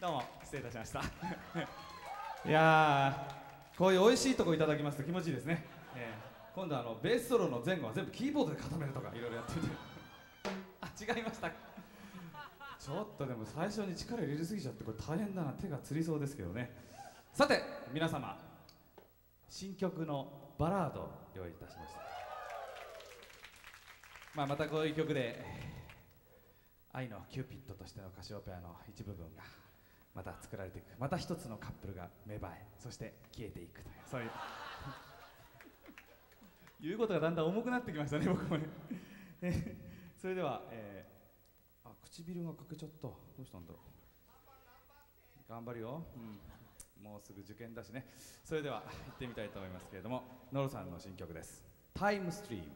どうも失礼いたしました。いやーこういう美味しいとこいただきますと気持ちいいですね、えー、今度あのベースソロの前後は全部キーボードで固めるとかいろいろやってみて。あ違いました。ちょっとでも最初に力入れすぎちゃってこれ大変だな。手がつりそうですけどね。さて皆様新曲のバラードを用意いたしました。まあまたこういう曲で愛のキューピッドとしてのカシオペアの一部分がまた作られていく。また一つのカップルが芽生えそして消えていくという。そういう。言うことがだんだん重くなってきましたね僕もね。それでは、えー、あ唇が欠けちゃった。どうしたんだろう。頑張るよ、うん、もうすぐ受験だしね。それでは行ってみたいと思いますけれども野呂さんの新曲です「 Time Stream」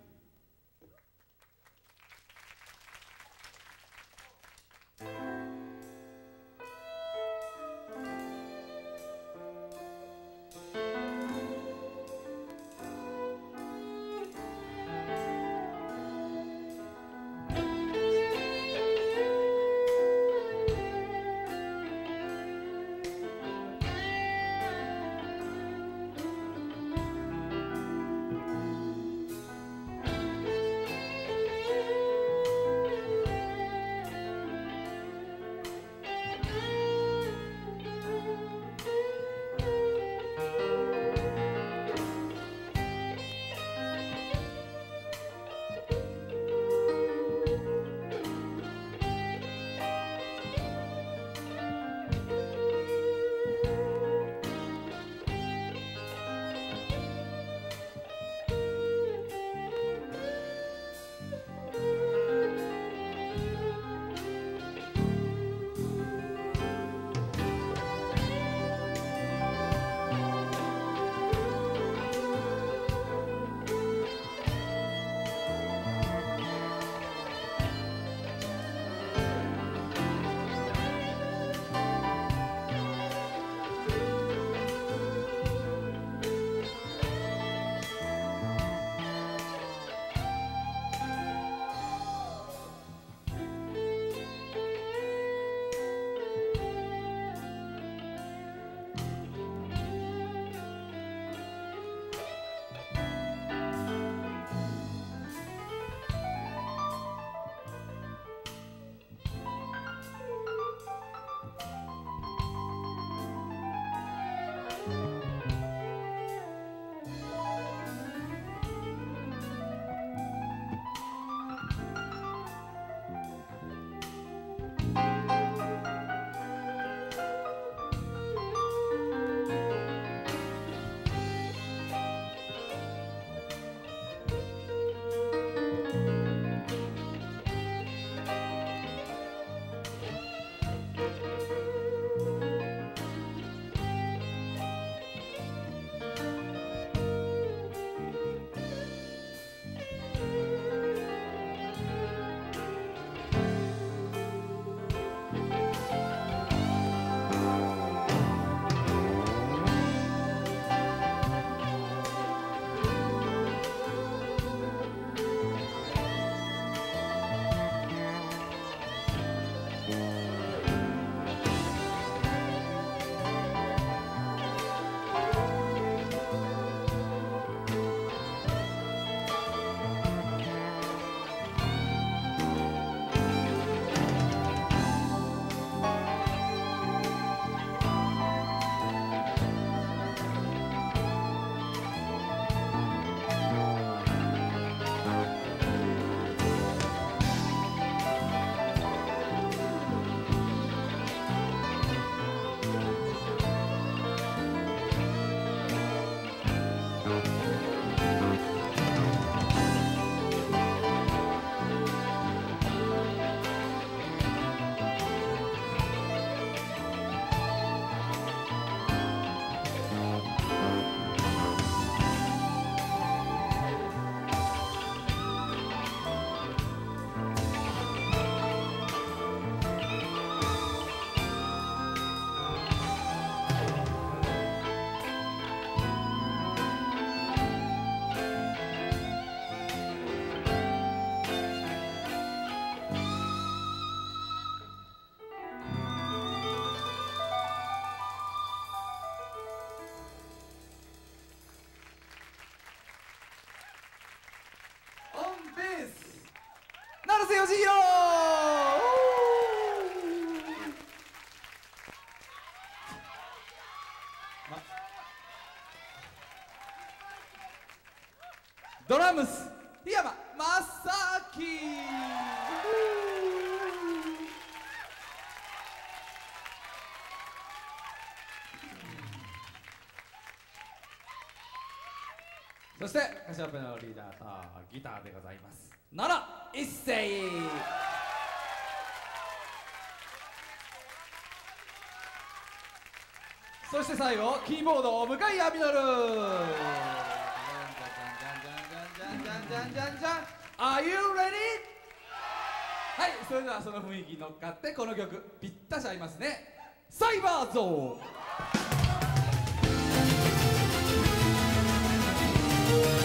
ラムス。檜山正樹そしてカシオペのリーダーとギターでございます。奈良一世。そして最後キーボード向井亜実じゃんじゃんじゃん Are you ready? はいそれではその雰囲気に乗っかってこの曲ぴったし合いますねサイバーゾーン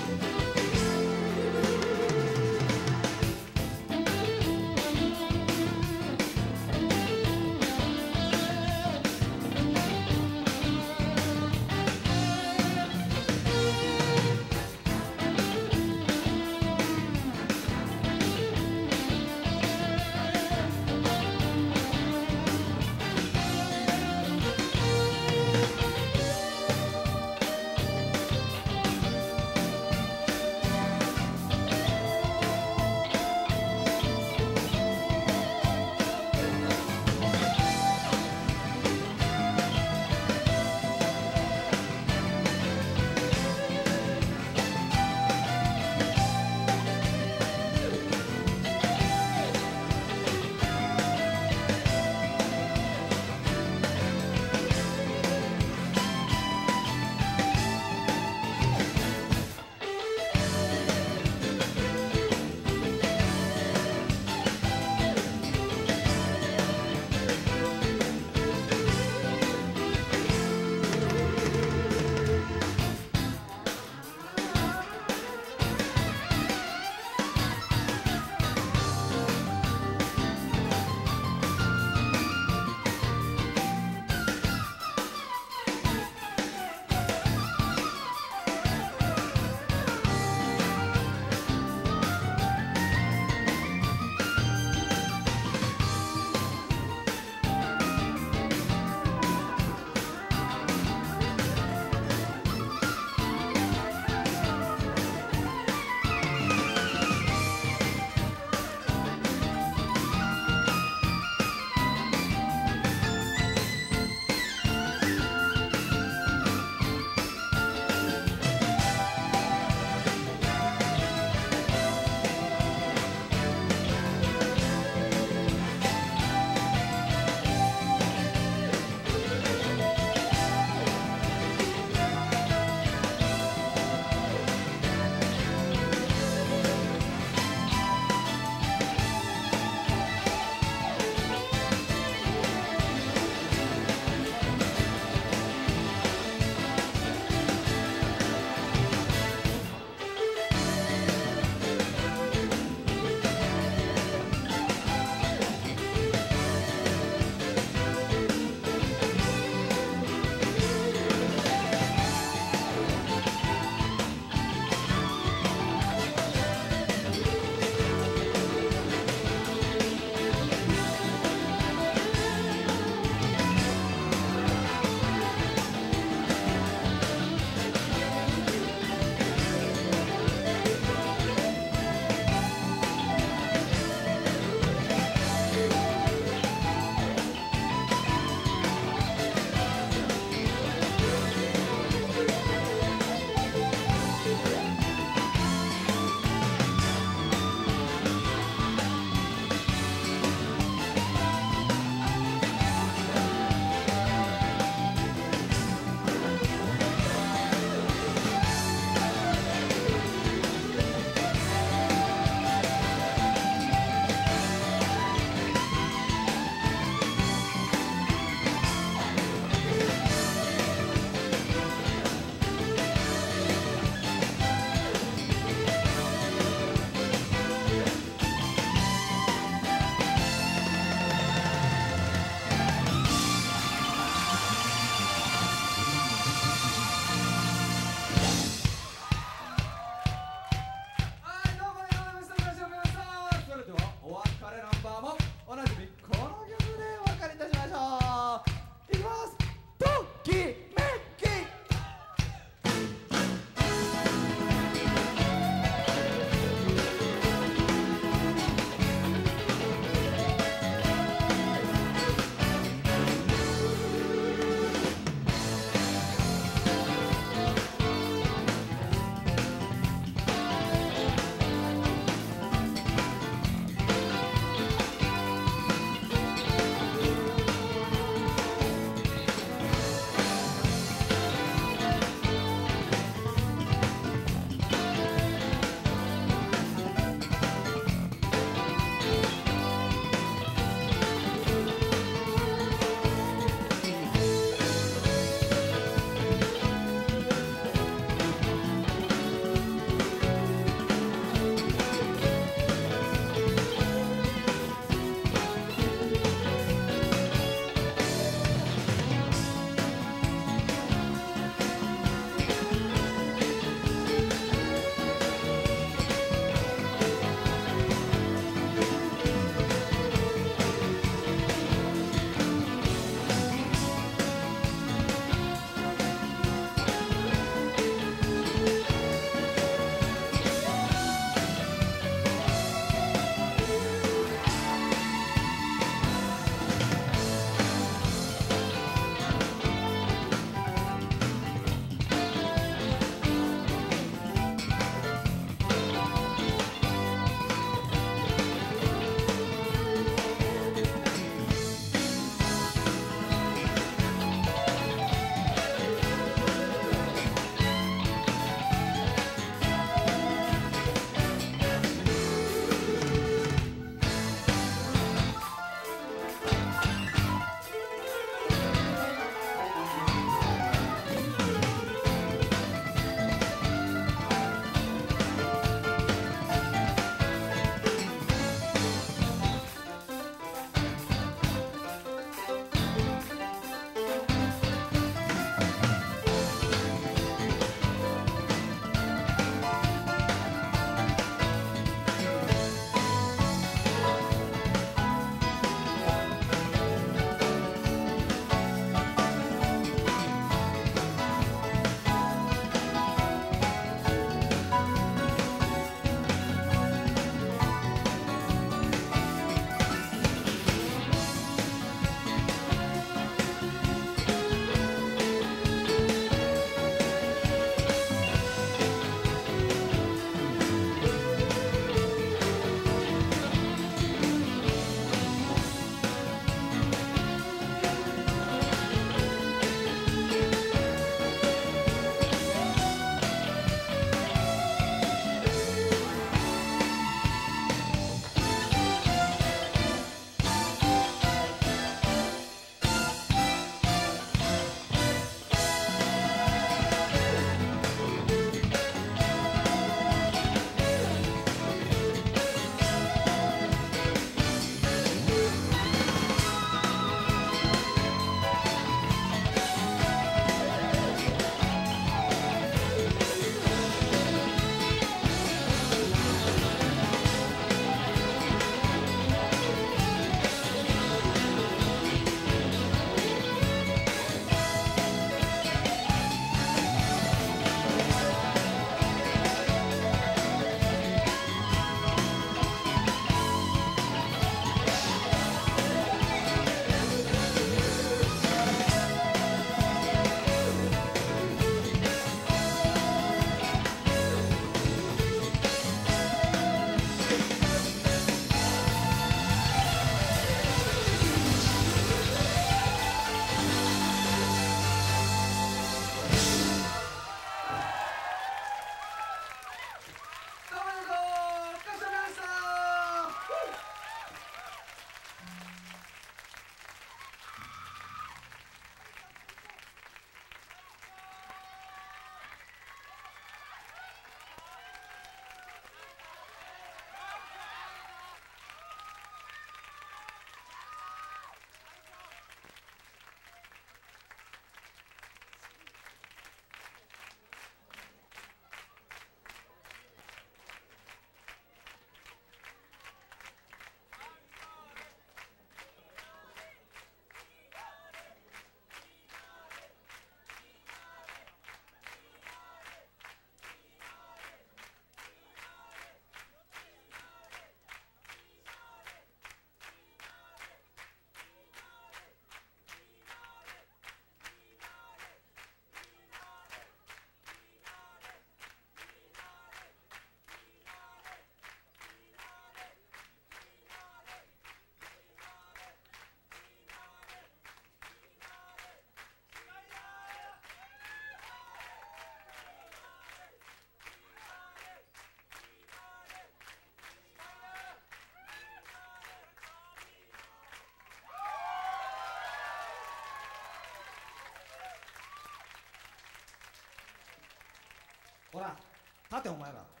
立てお前ら。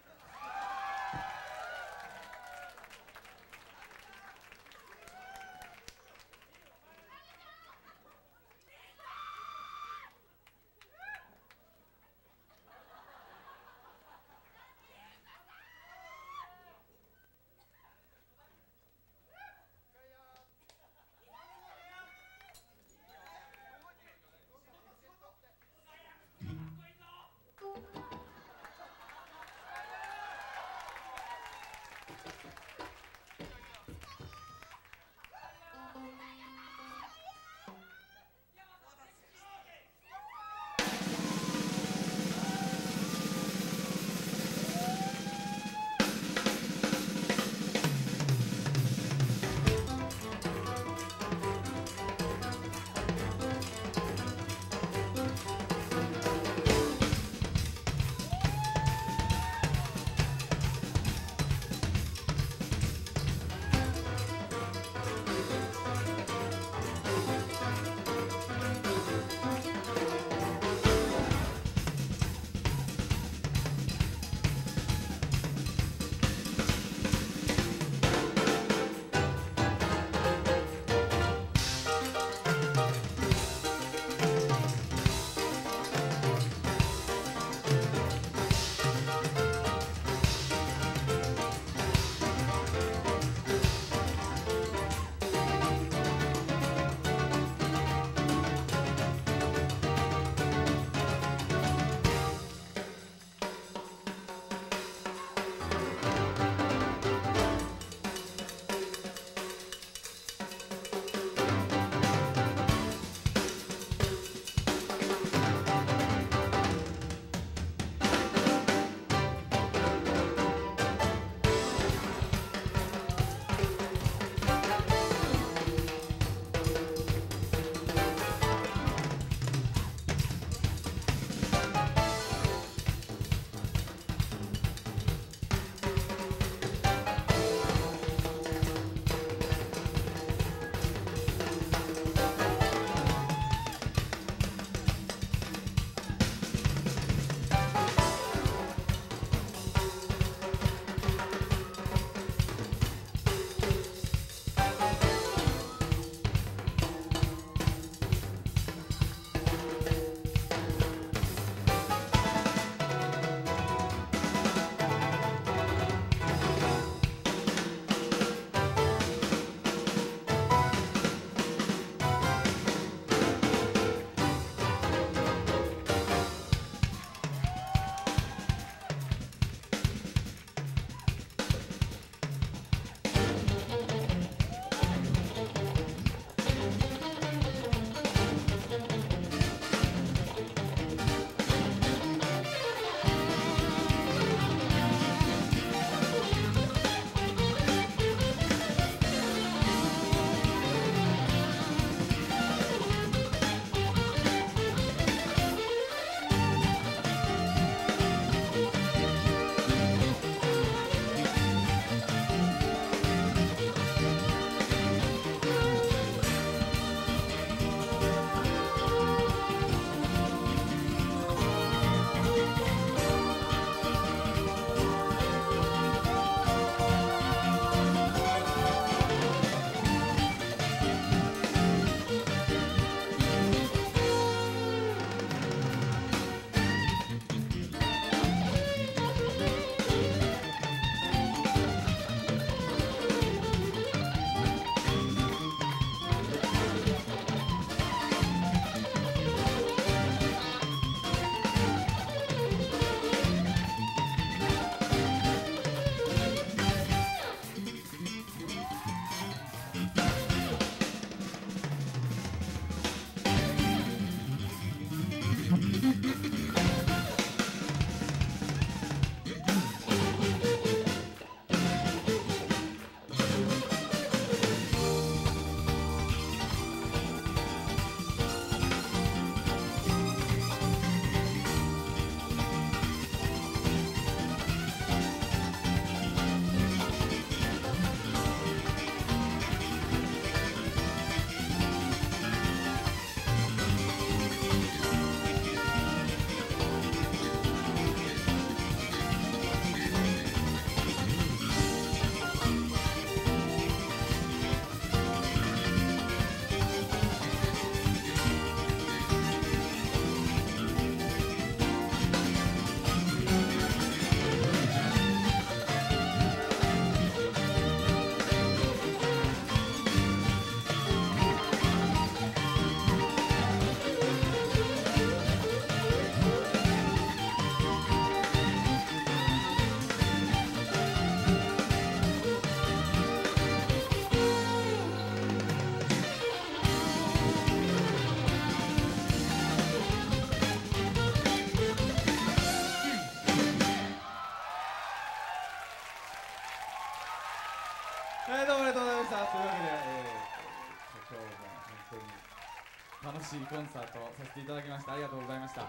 コンサートさせていただきました。ありがとうございました。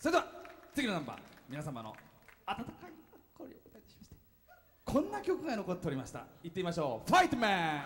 それでは次のナンバー皆様の温かい声をお歌いしましてこんな曲が残っておりました。行ってみましょう「ファイトマン!」